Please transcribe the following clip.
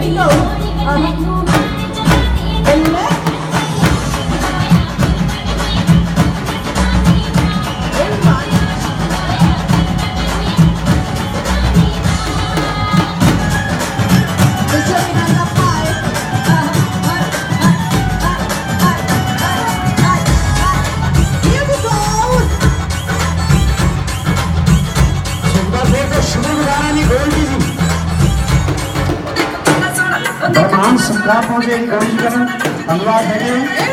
here we go. Um, महान सम्राट महोदय कवि धन्यवाद है